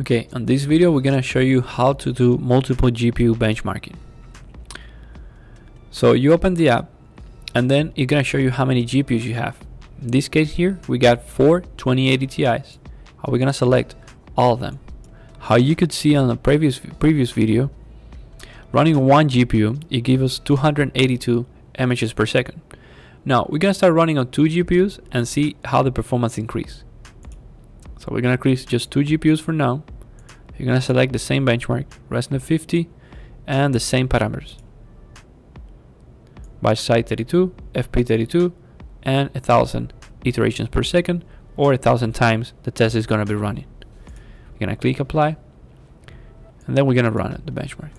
Okay, on this video we're gonna show you how to do multiple GPU benchmarking. So you open the app and then it's gonna show you how many GPUs you have. In this case here, we got four 2080 Ti's. Are we gonna select all of them? How you could see on the previous previous video, running one GPU, it gives us 282 images per second. Now we're gonna start running on two GPUs and see how the performance increase. So we're gonna increase just two GPUs for now. You're gonna select the same benchmark, ResNet 50, and the same parameters. Batch size 32, FP 32, and a thousand iterations per second, or a thousand times the test is gonna be running. We're gonna click apply, and then we're gonna run it, the benchmark.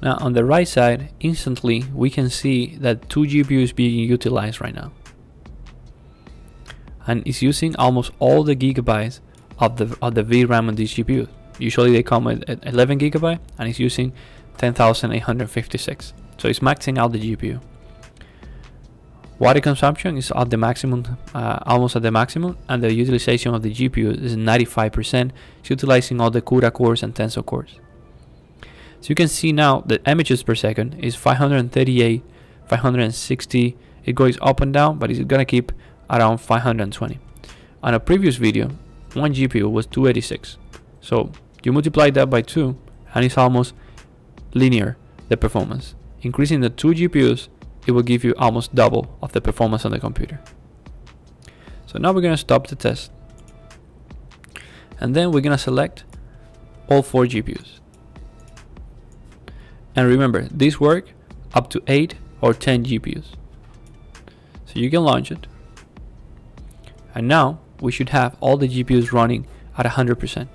Now on the right side, instantly we can see that two GPUs being utilized right now and it's using almost all the gigabytes of the of the VRAM on these GPUs. Usually they come with 11 gigabyte and it's using 10,856. So it's maxing out the GPU. Water consumption is at the maximum, uh, almost at the maximum, and the utilization of the GPU is 95%. It's utilizing all the CUDA cores and Tensor cores. So you can see now the images per second is 538, 560. It goes up and down, but it's gonna keep around 520. On a previous video, one GPU was 286. So you multiply that by 2 and it's almost linear, the performance. Increasing the two GPUs, it will give you almost double of the performance on the computer. So now we're gonna stop the test. And then we're gonna select all four GPUs. And remember, these work up to 8 or 10 GPUs. So you can launch it and now we should have all the GPUs running at 100%.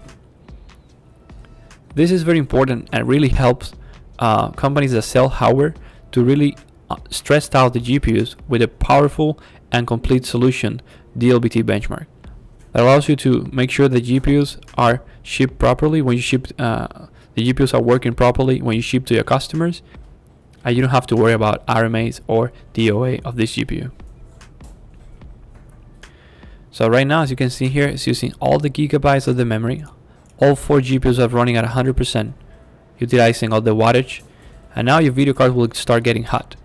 This is very important and really helps uh, companies that sell hardware to really uh, stress out the GPUs with a powerful and complete solution DLBT benchmark. That allows you to make sure the GPUs are shipped properly when you ship uh, the GPUs are working properly when you ship to your customers and you don't have to worry about RMAs or DOA of this GPU. So right now, as you can see here, it's using all the gigabytes of the memory. All four GPUs are running at 100%, utilizing all the wattage. And now your video card will start getting hot.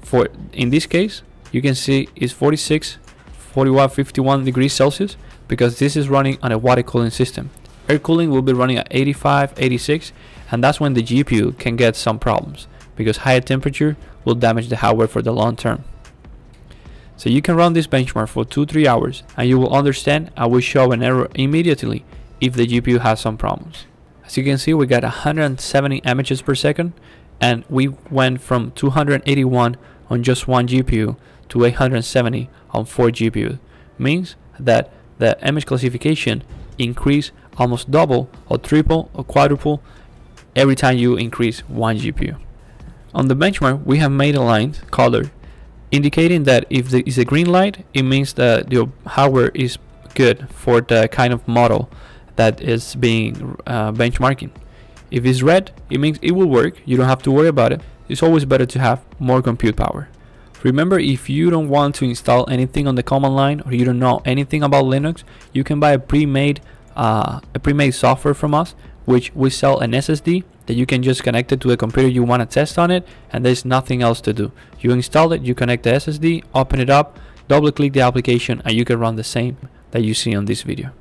For In this case, you can see it's 46, 41, 51 degrees Celsius because this is running on a water cooling system. Air cooling will be running at 85, 86, and that's when the GPU can get some problems because higher temperature will damage the hardware for the long term. So you can run this benchmark for 2-3 hours and you will understand I will show an error immediately if the GPU has some problems. As you can see we got 170 images per second and we went from 281 on just one GPU to 870 on 4 GPUs. Means that the image classification increase almost double or triple or quadruple every time you increase one GPU. On the benchmark we have made a line colored indicating that if there is a green light, it means that your hardware is good for the kind of model that is being uh, benchmarking. If it's red, it means it will work. You don't have to worry about it. It's always better to have more compute power. Remember, if you don't want to install anything on the command line or you don't know anything about Linux, you can buy a pre-made uh, a pre-made software from us, which we sell an SSD that you can just connect it to a computer you want to test on it and there's nothing else to do. You install it, you connect the SSD, open it up, double click the application and you can run the same that you see on this video.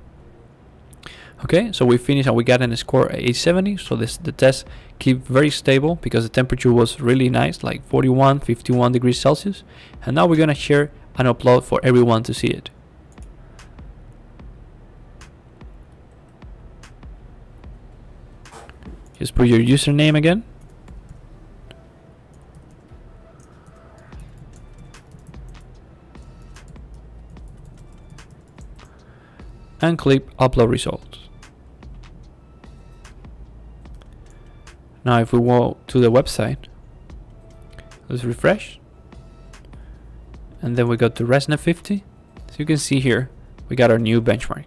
Okay, so we finished and we got a score 870. So this the test keep very stable because the temperature was really nice, like 41, 51 degrees Celsius. And now we're gonna share and upload for everyone to see it. Just put your username again. And click upload results. Now if we go to the website, let's refresh. And then we go to ResNet 50. So you can see here, we got our new benchmark.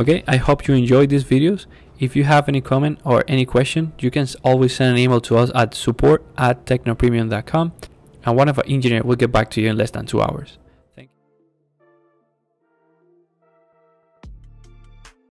Okay, I hope you enjoyed these videos. If you have any comment or any question, you can always send an email to us at support at technopremium.com and one of our engineers will get back to you in less than two hours.